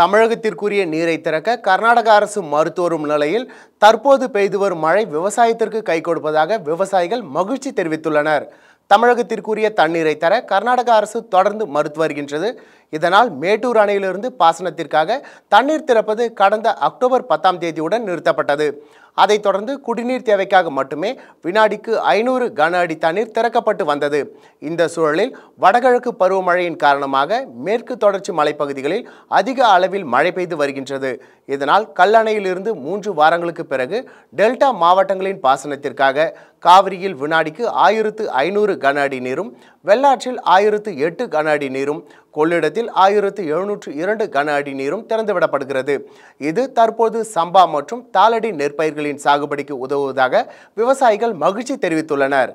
தமிழகத்திற்குரிய நீரை திறக்க கர்நாடக அரசு மறுத்துவரும் நிலையில் தற்போது பெய்து வரும் மழை விவசாயத்திற்கு கை கொடுப்பதாக விவசாயிகள் மகிழ்ச்சி தெரிவித்துள்ளனர். தமிழகத்திற்குரிய தண்ணீரை தர கர்நாடக அரசு தொடர்ந்து மறுத்து வருகின்றது. இதனால் மேட்டூர் அணையிலிருந்து பாசனத்திற்காக தண்ணீர் திறப்பது கடந்த அக்டோபர் பத்தாம் தேதியுடன் நிறுத்தப்பட்டது. அதைத் தொடர்ந்து குடிநீர் தேவைக்காக மட்டுமே வினாடிக்கு ஐநூறு கன அடி தண்ணீர் திறக்கப்பட்டு வந்தது. இந்த சூழலில் வடகிழக்கு பருவமழையின் காரணமாக மேற்கு தொடர்ச்சி மலைப்பகுதிகளில் அதிக அளவில் மழை பெய்து வருகின்றது. இதனால் கல்லணையிலிருந்து மூன்று வாரங்களுக்கு பிறகு டெல்டா மாவட்டங்களின் பாசனத்திற்காக காவிரியில் வினாடிக்கு ஆயிரத்து ஐநூறு கன அடி நீரும் வெள்ளாற்றில் ஆயிரத்து எட்டு கன அடி நீரும் கொள்ளிடத்தில் ஆயிரத்து எழுநூற்று இரண்டு கன அடி நீரும் திறந்துவிடப்படுகிறது. இது தற்போது சம்பா மற்றும் தாளடி நெற்பயிர்களின் சாகுபடிக்கு உதவுவதாக விவசாயிகள் மகிழ்ச்சி தெரிவித்துள்ளனர்.